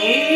Unidos.